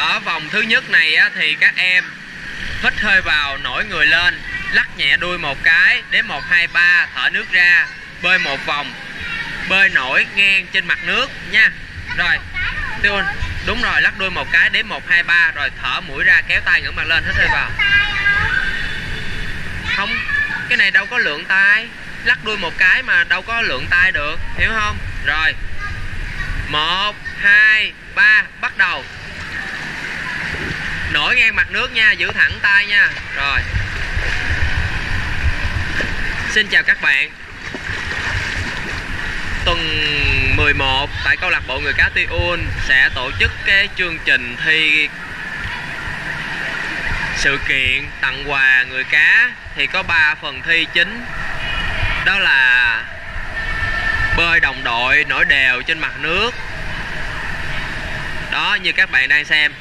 ở vòng thứ nhất này á, thì các em hít hơi vào nổi người lên lắc nhẹ đuôi một cái đến một hai ba thở nước ra bơi một vòng bơi nổi ngang trên mặt nước nha. Rồi tiêu đúng rồi lắc đuôi một cái đến một hai ba rồi thở mũi ra kéo tay ngẩng mặt lên hít hơi vào. Không cái này đâu có lượng tay lắc đuôi một cái mà đâu có lượng tay được hiểu không? Rồi một hai ba bắt đầu nổi ngang mặt nước nha, giữ thẳng tay nha. Rồi. Xin chào các bạn. Tuần 11 tại câu lạc bộ người cá Tiun sẽ tổ chức cái chương trình thi sự kiện tặng quà người cá. Thì có 3 phần thi chính. Đó là bơi đồng đội, nổi đều trên mặt nước. Đó, như các bạn đang xem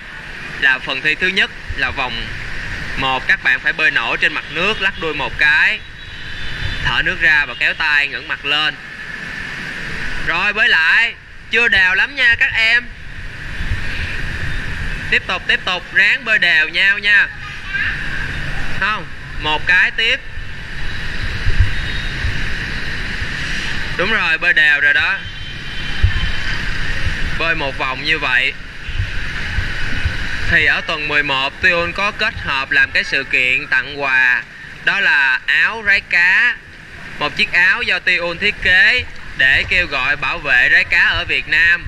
là phần thi thứ nhất là vòng một. Các bạn phải bơi nổi trên mặt nước, lắc đuôi một cái, thở nước ra và kéo tay ngẩng mặt lên. Rồi, bơi lại. Chưa đều lắm nha các em. Tiếp tục tiếp tục. Ráng bơi đều nhau nha. Không, một cái tiếp. Đúng rồi, bơi đều rồi đó. Bơi một vòng như vậy thì ở tuần 11 Tuyôn có kết hợp làm cái sự kiện tặng quà. Đó là áo rái cá. Một chiếc áo do Tuyôn thiết kế để kêu gọi bảo vệ rái cá ở Việt Nam.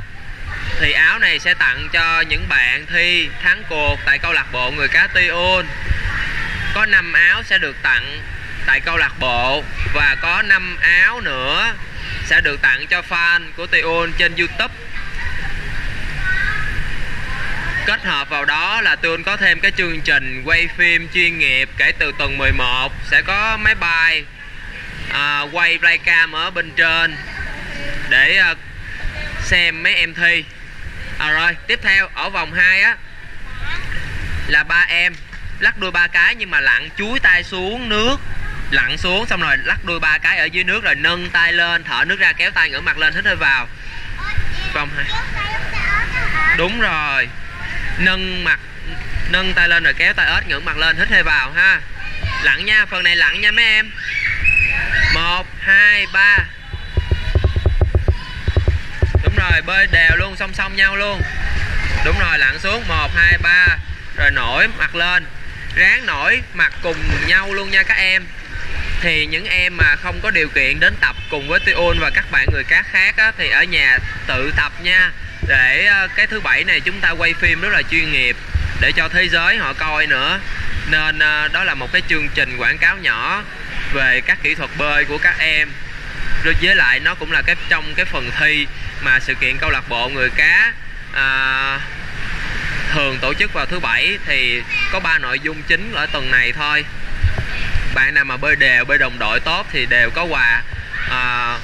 Thì áo này sẽ tặng cho những bạn thi thắng cuộc tại câu lạc bộ người cá Tuyôn có 5 áo sẽ được tặng tại câu lạc bộ và có 5 áo nữa sẽ được tặng cho fan của Tuyôn trên YouTube kết hợp vào đó là Tuyên có thêm cái chương trình quay phim chuyên nghiệp kể từ tuần 11 sẽ có máy bay à, quay flycam ở bên trên để à, xem mấy em thi. À, rồi tiếp theo ở vòng 2 á là ba em. Lắc đuôi ba cái nhưng mà lặn chuối tay xuống nước. Lặn xuống xong rồi lắc đuôi ba cái ở dưới nước rồi nâng tay lên thở nước ra kéo tay ngửa mặt lên hít hơi vào. Vòng hai. Đúng rồi nâng mặt nâng tay lên rồi kéo tay ếch ngưỡng mặt lên hít hơi vào ha. Lặn nha phần này lặn nha mấy em. Một hai ba. Đúng rồi bơi đều luôn song song nhau luôn. Đúng rồi lặn xuống. Một hai ba. Rồi nổi mặt lên. Ráng nổi mặt cùng nhau luôn nha các em. Thì những em mà không có điều kiện đến tập cùng với Tiun và các bạn người cá khác á, thì ở nhà tự tập nha để ờ, cái thứ bảy này chúng ta quay phim rất là chuyên nghiệp để cho thế giới họ coi nữa. Nên ờ, đó là một cái chương trình quảng cáo nhỏ về các kỹ thuật bơi của các em. Rồi với lại nó cũng là cái trong cái phần thi mà sự kiện câu lạc bộ người cá à, thường tổ chức vào thứ bảy thì có ba nội dung chính ở tuần này thôi. Bạn nào mà bơi đều bơi đồng đội tốt thì đều có quà à,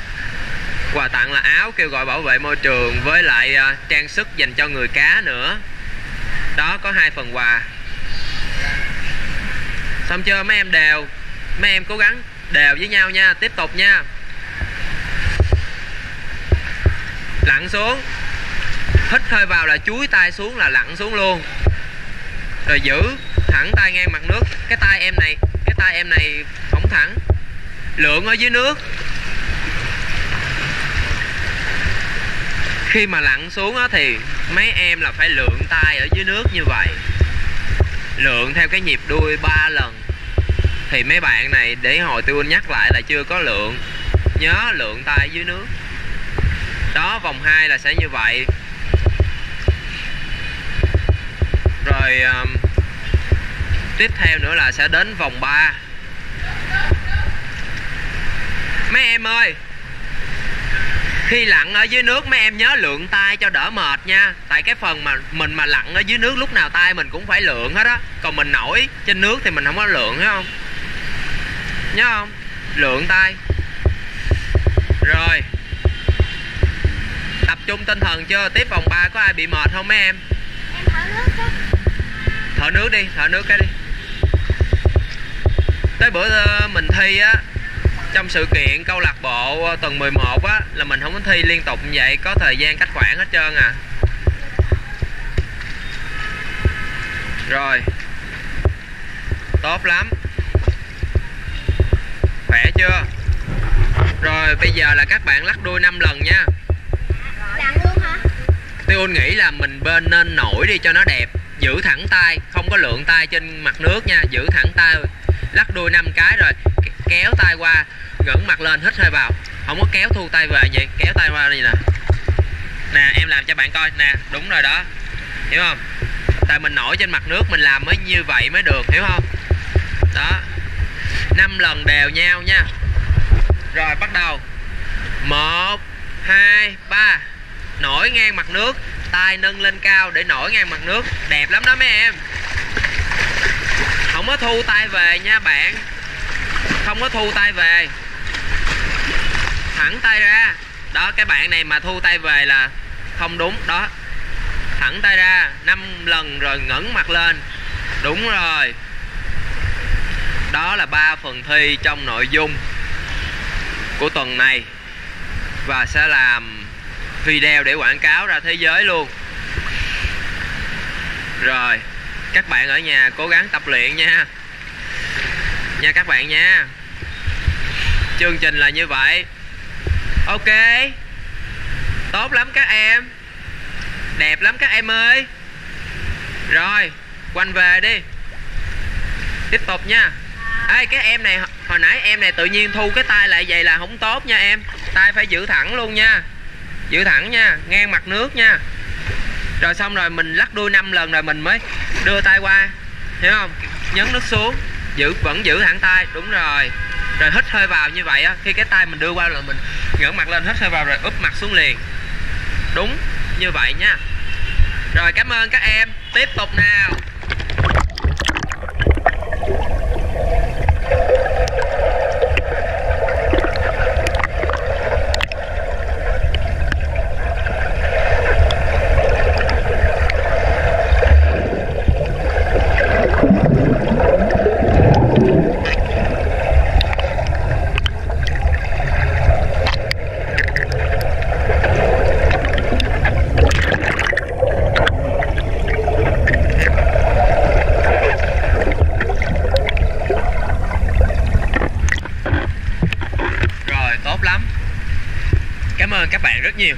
quà tặng là áo kêu gọi bảo vệ môi trường với lại uh, trang sức dành cho người cá nữa. Đó có hai phần quà. Xong chưa? Mấy em đều mấy em cố gắng đều với nhau nha. Tiếp tục nha. Lặn xuống. Hít hơi vào là chuối tay xuống là lặn xuống luôn. Rồi giữ thẳng tay ngang mặt nước. Cái tay em này cái tay em này không thẳng. Lượng ở dưới nước. Khi mà lặn xuống á thì mấy em là phải lượng tay ở dưới nước như vậy. Lượng theo cái nhịp đuôi 3 lần. Thì mấy bạn này để hồi tôi nhắc lại là chưa có lượng nhớ lượng tay dưới nước. Đó vòng 2 là sẽ như vậy. Rồi um, tiếp theo nữa là sẽ đến vòng 3 mấy em ơi khi lặn ở dưới nước mấy em nhớ lượng tay cho đỡ mệt nha. Tại cái phần mà mình mà lặn ở dưới nước lúc nào tay mình cũng phải lượng hết á. Còn mình nổi trên nước thì mình không có lượng thấy không? Nhớ không? Lượng tay. Rồi. Tập trung tinh thần chưa? Tiếp vòng 3 có ai bị mệt không mấy em? Thở nước đi thở nước cái đi. Tới bữa ờ, mình thi á trong sự kiện câu lạc bộ tuần 11 á là mình không có thi liên tục như vậy có thời gian cách khoảng hết trơn à. Rồi. Tốt lắm. Khỏe chưa? Rồi bây giờ là các bạn lắc đuôi 5 lần nha. Làm luôn hả? Tiêu nghĩ là mình bên nên nổi đi cho nó đẹp Giữ thẳng tay Không có lượng tay trên mặt nước nha Giữ thẳng tay. Lắc đuôi 5 cái rồi Kéo tay qua ngẩng mặt lên, hít hơi vào. Không có kéo thu tay về vậy Kéo tay qua đây nè. Nè, em làm cho bạn coi. Nè, đúng rồi đó. Hiểu không? Tại mình nổi trên mặt nước, Mình làm mới như vậy mới được, Hiểu không? Đó. Năm lần đều nhau nha. Rồi, bắt đầu. 1 2 3 nổi ngang mặt nước. Tay nâng lên cao để nổi ngang mặt nước. Đẹp lắm đó mấy em. Không có thu tay về nha bạn không có thu tay về. Thẳng tay ra. Đó, cái bạn này mà thu tay về là không đúng. Đó. Thẳng tay ra 5 lần rồi ngẩng mặt lên. Đúng rồi. Đó là ba phần thi trong nội dung của tuần này. Và sẽ làm video để quảng cáo ra thế giới luôn. Rồi, các bạn ở nhà cố gắng tập luyện nha nha các bạn nha. Chương trình là như vậy. Ok. Tốt lắm các em. Đẹp lắm các em ơi. Rồi, quanh về đi. Tiếp tục nha. Ê, cái em này, hồi nãy em này tự nhiên thu cái tay lại vậy là không tốt nha em. Tay phải giữ thẳng luôn nha. Giữ thẳng nha, ngang mặt nước nha. Rồi xong rồi mình lắc đuôi 5 lần rồi mình mới đưa tay qua. Hiểu không? Nhấn nước xuống giữ, vẫn giữ thẳng tay. Đúng rồi. Rồi hít hơi vào như vậy á, khi cái tay mình đưa qua rồi mình ngẩng mặt lên, hít hơi vào rồi úp mặt xuống liền. Đúng như vậy nha. Rồi cảm ơn các em. Tiếp tục nào. Rất nhiều